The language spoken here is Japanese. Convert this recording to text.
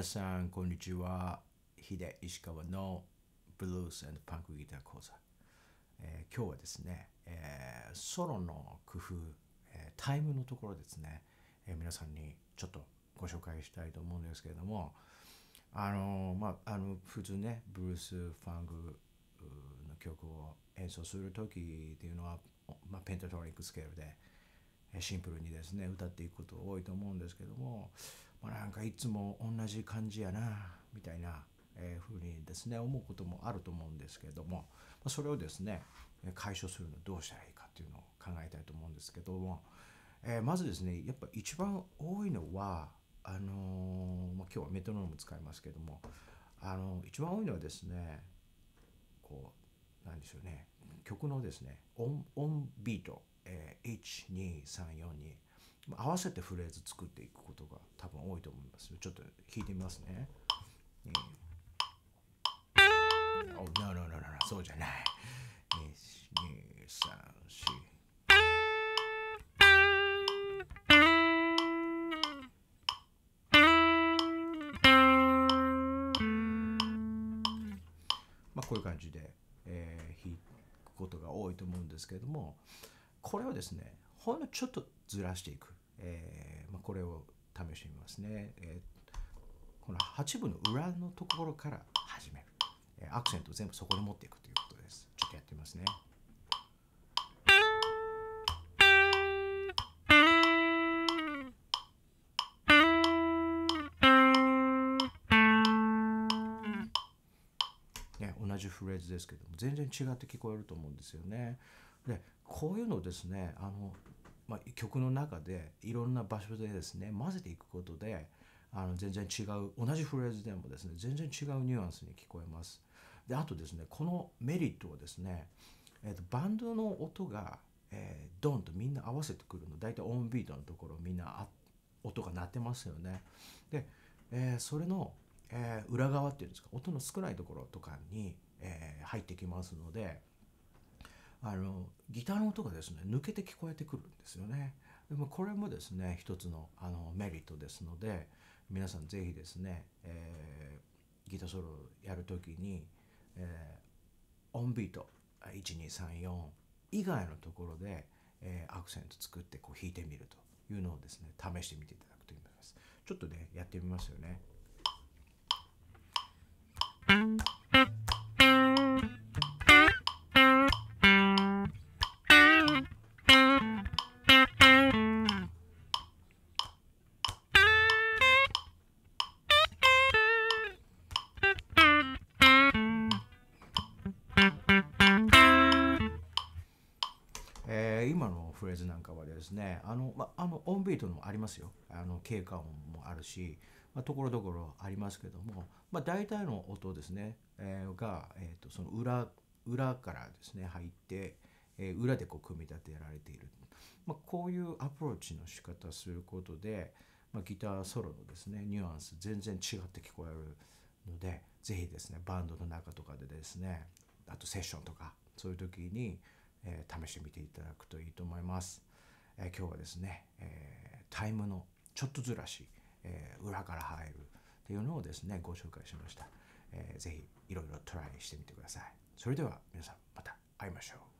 皆さんこんにちは。秀石川のブルースパンクギター講座、えー、今日はですね、えー、ソロの工夫、えー、タイムのところですね、え皆さんにちょっとご紹介したいと思うんですけれどもあのまああの普通ねブルースファンクの曲を演奏する時っていうのは、まあ、ペンタトニックスケールでシンプルにですね歌っていくこと多いと思うんですけどもまあ、なんかいつも同じ感じやなみたいな、えー、ふうにですね思うこともあると思うんですけれども、ま、それをですね解消するのどうしたらいいかっていうのを考えたいと思うんですけども、えー、まずですねやっぱ一番多いのはあのー、まあ、今日はメトロノーム使いますけどもあの一番多いのはですねこうなんでしょうね曲のですねオンオンビート、えー、12342合わせてフレーズ作っていくことが多分多いと思いますちょっと弾いてみますね。お、no, no, no, no, そうじゃない。1、2、3、4。まあ、こういう感じで、えー、弾くことが多いと思うんですけれどもこれをですねほんのちょっとずらしていく、えーまあ、これを試してみますね、えー、この8分の裏のところから始める、えー、アクセントを全部そこに持っていくということです。ちょっとやってみますね。ね、同じフレーズですけども全然違って聞こえると思うんですよね。でこういうのですねあのまあ、曲の中でいろんな場所でですね混ぜていくことであの全然違う同じフレーズでもですね全然違うニュアンスに聞こえます。であとですねこのメリットはですね、えー、とバンドの音が、えー、ドンとみんな合わせてくるの大体オンビートのところみんな音が鳴ってますよね。で、えー、それの、えー、裏側っていうんですか音の少ないところとかに、えー、入ってきますのであのギターの音がですね抜けて聞こえてくるんですよね。でもこれもですね一つのあのメリットですので皆さんぜひですね、えー、ギターソロやるときに、えー、オンビート1234以外のところで、えー、アクセント作ってこう弾いてみるというのをですね試してみていただくといいと思います。ちょっとねやってみますよね。フレーズなんかはですねあの、まあのオンビートもありますよ。あの経過音もあるし、まあ、ところどころありますけども、まあ、大体の音ですね、えー、が、えーと、その裏裏からですね入って、えー、裏でこう組み立てられている、まあ、こういうアプローチの仕方することで、まあ、ギターソロのですねニュアンス全然違って聞こえるので是非ですねバンドの中とかでですねあとセッションとかそういう時にえー、試してみていただくといいと思います。えー、今日はですね、えー、タイムのちょっとずらし、え裏から入るっていうのをですねご紹介しました。えー、ぜひいろいろトライしてみてください。それでは皆さんまた会いましょう。